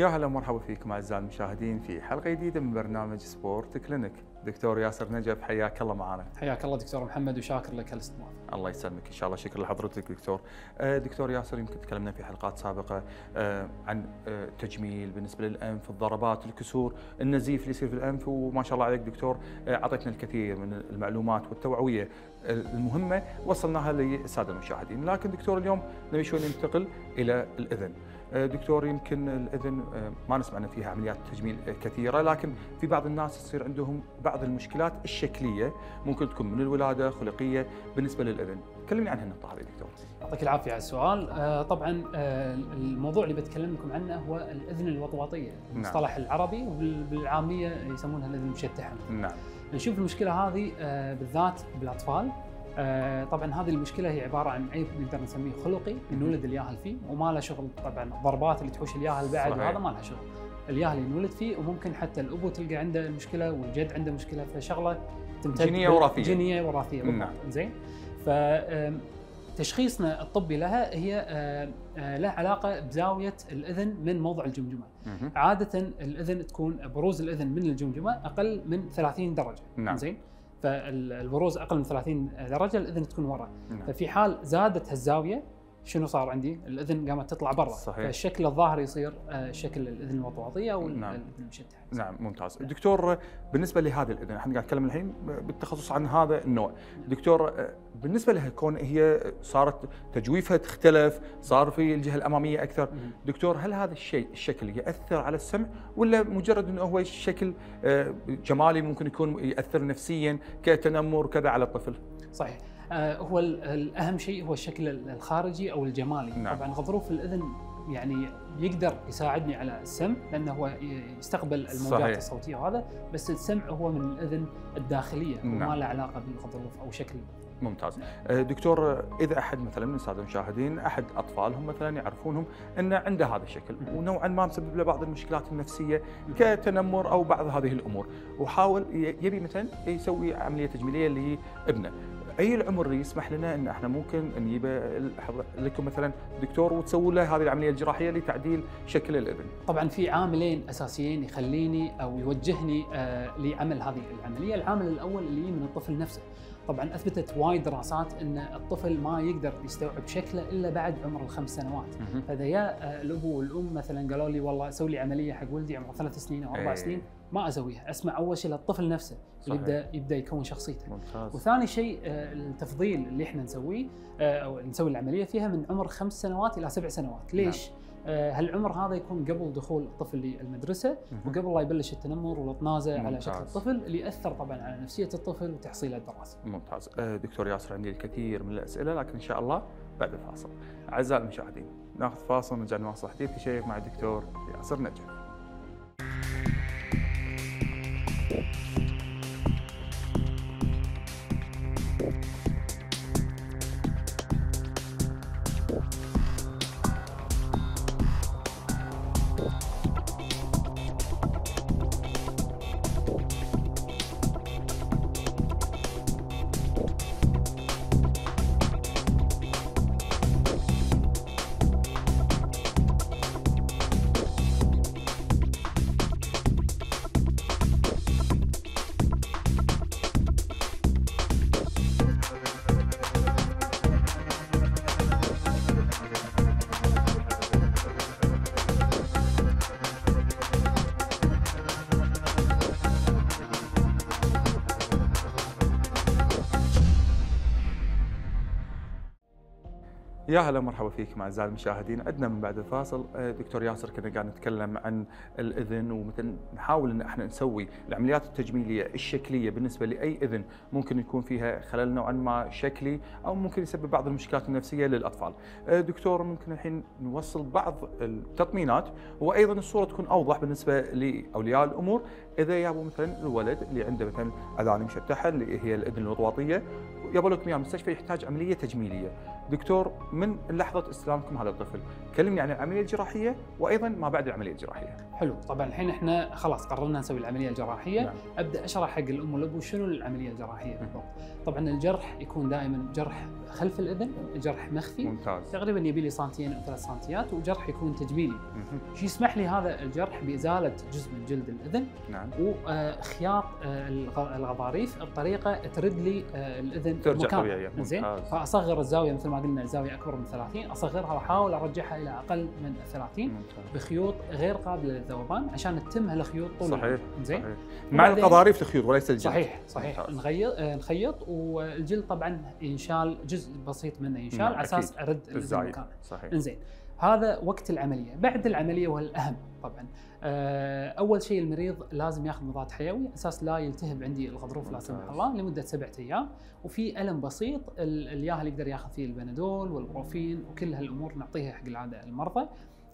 يا هلا ومرحبا فيكم أعزائي المشاهدين في حلقة جديدة من برنامج Sport Clinic دكتور ياسر نجف حياك الله معنا حياك الله دكتور محمد وشاكر لك هالاستضافة. الله يسلمك إن شاء الله. شكرا لحضرتك دكتور. آه، دكتور ياسر يمكن تكلمنا في حلقات سابقة آه، عن آه، تجميل بالنسبة للأنف الضربات الكسور النزيف اللي يصير في الأنف وما شاء الله عليك دكتور أعطيتنا الكثير من المعلومات والتوعوية المهمة وصلناها للساده المشاهدين. لكن دكتور اليوم نبي شوي ننتقل إلى الأذن. دكتور يمكن الأذن ما نسمع إن فيها عمليات تجميل كثيرة لكن في بعض الناس تصير عندهم بعض المشكلات الشكلية ممكن تكون من الولادة خلقية بالنسبة للإذن. كلمني عن هالنقطه هذه دكتور. يعطيك العافية على السؤال. آه، طبعا الموضوع اللي بتكلم لكم عنه هو الإذن الوطواطيه نعم. المصطلح نعم. العربي وبالعامية يسمونها الإذن المشتحه نعم. نشوف المشكلة هذه بالذات بالأطفال. آه، طبعا هذه المشكلة هي عبارة عن عيب نقدر نسميه خلقي نولد الياهل فيه وما له شغل طبعا الضربات اللي تحوش الياهل بعد وهذا ما لها شغل. الياهل ينولد فيه وممكن حتى الابو تلقى عنده المشكلة والجد عنده مشكلة فشغله تمتد جينية وراثية جينية وراثية نعم زين ف تشخيصنا الطبي لها هي له علاقة بزاوية الأذن من موضع الجمجمة. عادة الأذن تكون بروز الأذن من الجمجمة أقل من 30 درجة. نعم. زين؟ فالبروز أقل من 30 درجة الأذن تكون ورا نعم. ففي حال زادت هالزاوية شنو صار عندي؟ الأذن قامت تطلع برا. صحيح. فالشكل الظاهري يصير آه، شكل الأذن الوطواطيه أو نعم. الاذن نعم ممتاز. دكتور بالنسبة لهذه الأذن إحنا قاعد نتكلم الحين بالتخصص عن هذا النوع. دكتور آه، بالنسبة لها كون هي صارت تجويفها تختلف صار في الجهة الأمامية أكثر دكتور هل هذا الشيء الشكل يأثر على السمع ولا مجرد إنه هو شكل آه، جمالي ممكن يكون يأثر نفسيا كتنمر كذا على الطفل؟ صحيح. آه، هو الاهم شيء هو الشكل الخارجي أو الجمالي نعم. طبعا غضروف الأذن يعني يقدر يساعدني على السمع لأنه هو يستقبل الموجات صحيح. الصوتية وهذا بس السمع هو من الأذن الداخلية نعم. وما له علاقة بالغضروف أو شكل ممتاز آه، دكتور إذا أحد مثلا من السادة المشاهدين أحد أطفالهم مثلا يعرفونهم أنه عنده هذا الشكل ونوعا ما مسبب له بعض المشكلات النفسية كتنمر أو بعض هذه الأمور وحاول يبي مثلا يسوي عملية تجميلية لابنه أي العمر يسمح لنا إن إحنا ممكن نجيب لكم مثلا دكتور وتسووا له هذه العملية الجراحية لتعديل شكل الاذن. طبعا في عاملين أساسيين يخليني أو يوجهني آه لعمل هذه العملية، العامل الأول اللي من الطفل نفسه. طبعا أثبتت وايد دراسات إن الطفل ما يقدر يستوعب شكله إلا بعد عمر الخمس سنوات فإذا يا آه، الابو والأم مثلا قالوا لي والله سوي لي عملية حق ولدي عمره ثلاث سنين أو أربع إيه. سنين ما أسويها أسمع أول شيء للطفل نفسه صحيح. اللي يبدأ يبدأ يكون شخصيته ممتاز. وثاني شيء آه، التفضيل اللي إحنا نسويه آه، أو نسوي العملية فيها من عمر خمس سنوات إلى سبع سنوات ليش نعم. آه، هالعمر هذا يكون قبل دخول الطفل للمدرسة وقبل لا يبلش التنمر والطنازه على شكل الطفل اللي يأثر طبعا على نفسية الطفل وتحصيله الدراسي. ممتاز، آه، دكتور ياسر عندي الكثير من الأسئلة لكن إن شاء الله بعد الفاصل. أعزائي المشاهدين ناخذ فاصل ونرجع نواصل حديث شيخ مع الدكتور ياسر نجف. يا هلا مرحبا فيكم أعزائي المشاهدين. عندنا من بعد الفاصل. آه، دكتور ياسر كنا قاعد نتكلم عن الإذن ومثل نحاول إن إحنا نسوي العمليات التجميلية الشكلية بالنسبة لأي إذن ممكن يكون فيها خلل نوعا ما شكلي أو ممكن يسبب بعض المشكلات النفسية للأطفال. آه، دكتور ممكن الحين نوصل بعض التطمينات وأيضا الصورة تكون أوضح بالنسبة لأولياء الأمور. إذا يابوا مثلا الولد اللي عنده مثلا أذان مشتحة اللي هي الإذن الوطواطيه يبوا لكم اياه المستشفى يحتاج عملية تجميلية. دكتور من لحظة استلامكم هذا الطفل. كلمني عن العملية الجراحية وأيضا ما بعد العملية الجراحية. حلو. طبعا الحين إحنا خلاص قررنا نسوي العملية الجراحية. نعم. أبدأ أشرح حق الأم والابو شنو العملية الجراحية. بالضبط. طبعا الجرح يكون دائما جرح خلف الإذن جرح مخفي. ممتاز. تقريبا يبي لي سنتين أو ثلاث سنتيات وجرح يكون تجميلي. شو يسمح لي هذا الجرح بإزالة جزء من جلد الإذن؟ نعم. وخياط الغضاريف بطريقة ترد لي آه، الإذن ترجع. طبيعية. زين؟ فأصغر الزاوية مثل ما قلنا الزاوية أكبر من 30 أصغرها وأحاول أرجعها إلى أقل من 30 ممتاز. بخيوط غير قابلة للذوبان عشان تتم هالخيوط طول صحيح. زين مع القضاريف الخيوط وليس الجلد. صحيح صحيح. نغير آه، نخيط والجلد طبعا ينشال جزء بسيط منه ينشال على أساس. ارد مكانه صحيح. إنزين. هذا وقت العملية. بعد العملية والاهم طبعا. آه، أول شيء المريض لازم يأخذ مضاد حيوي أساس لا يلتهب عندي الغضروف لا سمح. الله لمدة سبعة أيام. وفي ألم بسيط ال- الياهل يقدر يأخذ فيه البنادول والبروفين وكل هالأمور نعطيها حق العادة المرضى.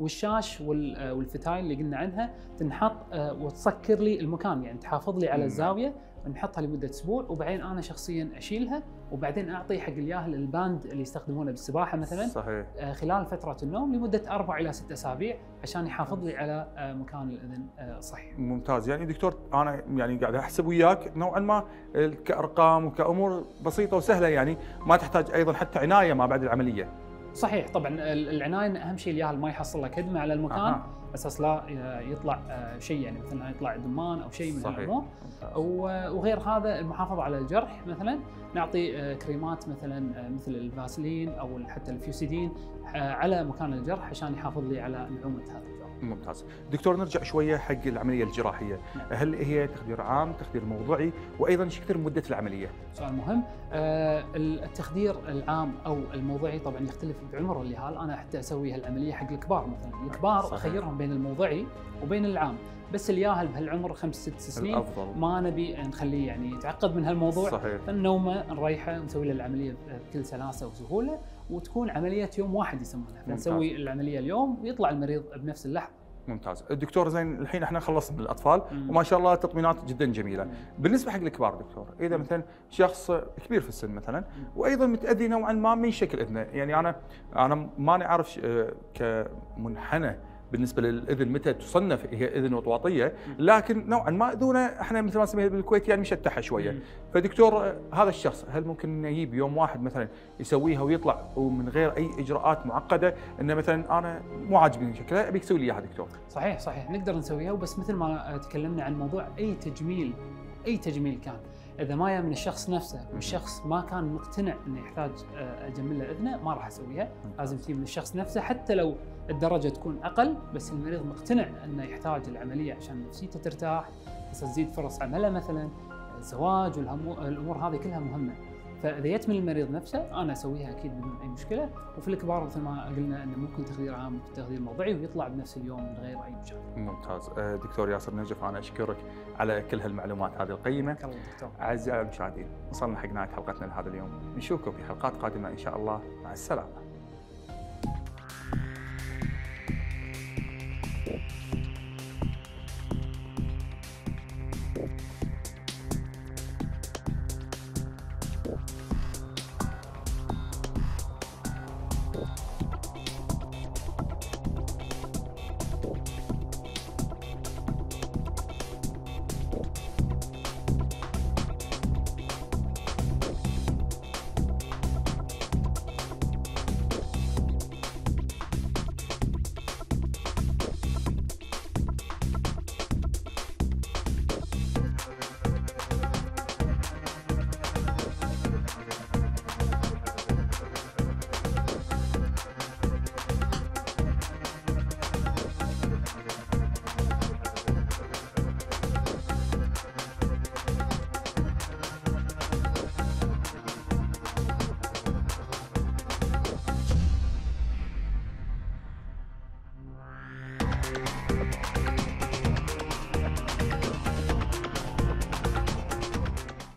والشاش وال- آه، والفتايل اللي قلنا عنها تنحط آه، وتسكر لي المكان يعني تحافظ لي على. الزاوية نحطها لمدة أسبوع وبعدين أنا شخصيا أشيلها وبعدين أعطي حق الياهل ال band اللي يستخدمونه بالسباحة مثلا صحيح آه، خلال فترة النوم لمدة أربع إلى ست أسابيع عشان يحافظ لي على مكان الأذن آه، صحيح. ممتاز يعني دكتور أنا يعني قاعد أحسب وياك نوعا ما كأرقام وكأمور بسيطة وسهلة يعني ما تحتاج أيضا حتى عناية ما بعد العملية صحيح طبعا ال- العناية إن أهم شيء الياهل ما يحصل له كدمة على المكان أها. أساس لا آه، يطلع آه، شيء يعني مثلا يطلع دمان أو شيء من. و- وغير هذا المحافظة على الجرح مثلا نعطي آه، كريمات مثلا مثل الفاسلين أو حتى الفيوسيدين على مكان الجرح عشان يحافظ لي على نعومة هذا الجرح. ممتاز. دكتور نرجع شوية حق العملية الجراحية. نعم. هل هي تخدير عام تخدير موضوعي؟ وأيضا إيش كثر مدة العملية؟ سؤال مهم. التخدير العام أو الموضعي طبعا يختلف بعمر اليهال أنا حتى أسوي هالعملية حق الكبار مثلا. الكبار. أخيرهم بين الموضعي وبين العام. بس الياهل بهالعمر خمس ست سنين الأفضل. ما نبي نخليه يعني يتعقد من هالموضوع. صحيح. فنومه نريحه ونسوي له العملية بكل سلاسة وسهولة وتكون عملية يوم واحد يسمونها. فنسوي العملية اليوم ويطلع المريض بنفس اللحظة. ممتاز. الدكتور زين الحين إحنا خلصنا من الأطفال مم. وما شاء الله تطمينات جدا جميلة. بالنسبة حق الكبار دكتور إذا مثلا شخص كبير في السن مثلا وأيضا متأذي نوعا ما من شكل إذنه. يعني أنا أنا ماني عارف آه، كمنحنى بالنسبة للإذن متى تصنف هي إذن وطواطيه لكن نوعا ما اذونه إحنا مثل ما نسميها بالكويت يعني مشتحة شوية. فدكتور هذا الشخص هل ممكن إنه يجيب يوم واحد مثلا يسويها ويطلع ومن غير أي إجراءات معقدة إنه مثلا أنا مو عاجبني شكلها أبيك تسوي لي إياها دكتور؟ صحيح صحيح نقدر نسويها. وبس مثل ما تكلمنا عن موضوع أي تجميل أي تجميل كان. إذا ما جاء من الشخص نفسه والشخص ما كان مقتنع إنه يحتاج آه، اجمل له إذنه ما راح أسويها. لازم تجي من الشخص نفسه حتى لو الدرجة تكون أقل بس المريض مقتنع إنه يحتاج العملية عشان نفسيته ترتاح تزيد فرص عمله مثلا الزواج والامور هذه كلها مهمة. فإذا جت من المريض نفسه أنا أسويها أكيد بدون أي مشكلة. وفي الكبار مثل ما قلنا إنه ممكن تخدير عام ممكن تخدير موضعي ويطلع بنفس اليوم من غير أي مشاكل. ممتاز. آه، دكتور ياسر نجف أنا أشكرك على كل هالمعلومات هذه القيمة. دكتور. أعزائي المشاهدين وصلنا حق نهايه حلقتنا لهذا اليوم. نشوفكم في حلقات قادمة إن شاء الله. مع السلامة.